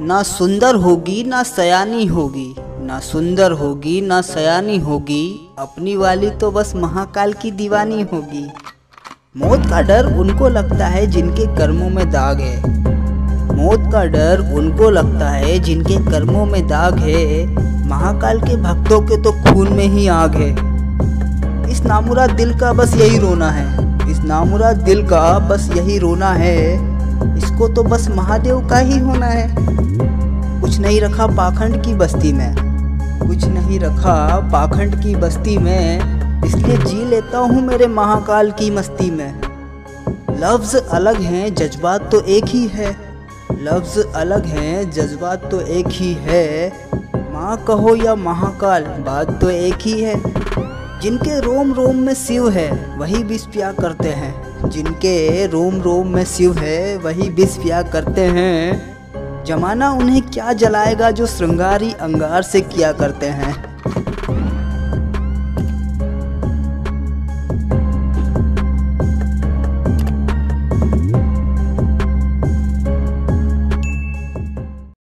ना सुंदर होगी, ना सयानी होगी। ना सुंदर होगी, ना सयानी होगी। अपनी वाली तो बस महाकाल की दीवानी होगी। मौत का डर उनको लगता है जिनके कर्मों में दाग है। मौत का डर उनको लगता है जिनके कर्मों में दाग है। महाकाल के भक्तों के तो खून में ही आग है। इस नामुरा दिल का बस यही रोना है। इस नामुरा दिल का बस यही रोना है। इसको तो बस महादेव का ही होना है। कुछ नहीं रखा पाखंड की बस्ती में। कुछ नहीं रखा पाखंड की बस्ती में। इसलिए जी लेता हूँ मेरे महाकाल की मस्ती में। लफ्ज अलग हैं, जज्बात तो एक ही है। लफ्ज अलग हैं, जज्बात तो एक ही है। माँ कहो या महाकाल, बात तो एक ही है। जिनके रोम रोम में शिव है, वही विष पिया करते हैं। जिनके रोम रोम में शिव है, वही विष पिया करते हैं। जमाना उन्हें क्या जलाएगा जो श्रृंगारी अंगार से किया करते हैं?